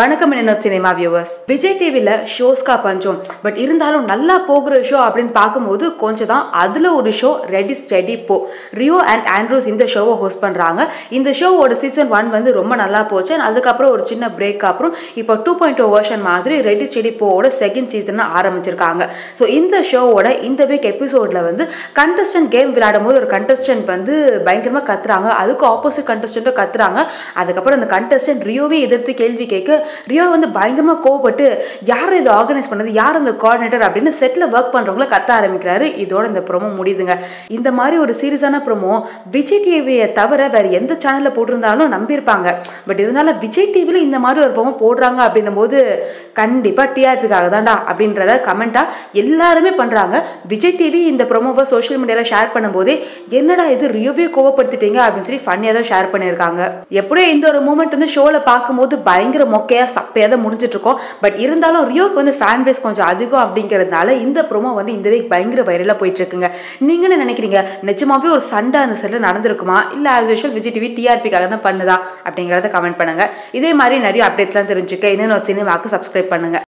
வணக்கம் என்ன cinema viewers Vijay டிவியில் ஷோஸ்கா பஞ்சம். பட் இருந்தாலும் நல்லா போகிற ஷோ அப்படின்னு பார்க்கும்போது கொஞ்சம் தான் அதில் ஒரு ஷோ ரெடி ஸ்டெடி போ. ரியோ அண்ட் ஆண்ட்ரூஸ் இந்த ஷோவை ஹோஸ்ட் பண்ணுறாங்க இந்த ஷோவோட சீசன் ஒன் வந்து ரொம்ப நல்லா போச்சு. அண்ட் அதுக்கப்புறம் ஒரு சின்ன பிரேக் அப்புறம் இப்போ டூ பாயிண்ட் டூ வேர்ஷன் மாதிரி ரெடி ஸ்டெடி போவோட செகண்ட் சீசன் ஆரம்பிச்சிருக்காங்க. ஸோ இந்த ஷோவோட இந்த வீக் எபிசோடில் வந்து கண்டஸ்டன்ட் கேம் விளையாடும் போது ஒரு கண்டஸ்டன்ட் வந்து பயங்கரமாக கத்துறாங்க. அதுக்கு ஆப்போசிட் கண்டஸ்டண்ட்டும் கத்துறாங்க. அதுக்கப்புறம் அந்த கண்டஸ்டன்ட் ரியோவே எதிர்த்து கேள்வி கேட்க ரியோ வந்து பயங்கரமாக கோவப்பட்டு யார் இதை ஆர்கனைஸ் பண்ணது? யார் அந்த கோஆர்டினேட்டர் அப்படின்னு செட்டில் ஒர்க் பண்ணுறவங்கள கத்த ஆரம்பிக்கிறாரு. இதோட இந்த ப்ரோமோ முடியுதுங்க. இந்த மாதிரி ஒரு சீரியஸான ப்ரோமோ விஜய் டிவியை தவிர வேறு எந்த சேனலில் போட்டிருந்தாலும் நம்பியிருப்பாங்க. பட் இருந்தாலும் விஜய் டிவியில் இந்த மாதிரி ஒரு ப்ரோமோ போடுறாங்க அப்படின்னும் போது கண்டிப்பாக டிஆர்பிக்காக தான்டா அப்படின்றத கமெண்ட்டாக எல்லாருமே பண்ணுறாங்க விஜய் டிவி இந்த ப்ரோமோவை சோஷியல் மீடியாவில் ஷேர் பண்ணும்போதே என்னடா இது ரியோவே கோவப்படுத்திட்டீங்க அப்படின்னு சொல்லி ஃபன்னியாக தான் ஷேர் பண்ணியிருக்காங்க. எப்படியோ இந்த ஒரு மூமெண்ட் வந்து ஷோவில் பார்க்கும்போது பயங்கர மொக்க மொக்கையாக சப்பையாக தான் முடிஞ்சிட்ருக்கோம் பட் இருந்தாலும் ரியோக்கு வந்து ஃபேன் பேஸ் கொஞ்சம் அதிகம் அப்படிங்கிறதுனால இந்த ப்ரோமோ வந்து இந்த வீக் பயங்கர வைரலாக போயிட்டுருக்குங்க. நீங்கள் நீங்க என்ன நினைக்கிறீங்க? நிஜமாவே ஒரு சண்டை அந்த செட்டில் நடந்திருக்குமா? இல்லை ஆஸ் யூஷுவல் விஜய் டிவி டிஆர்பிக்காக தான் பண்ணுதா? அப்படிங்கிறத கமெண்ட் பண்ணுங்க. இதே மாதிரி நிறைய அப்டேட்ஸ்லாம் தெரிஞ்சுக்க இன்னும் சினிமாவுக்கு சப்ஸ்கிரைப் பண்ணுங்க.